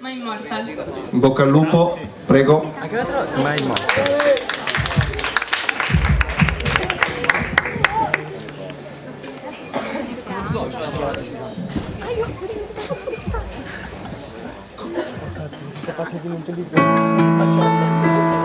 Ma Immortal. In bocca al lupo, prego. Anche l'altra volta, ma è morto. Faccio di intelligenza.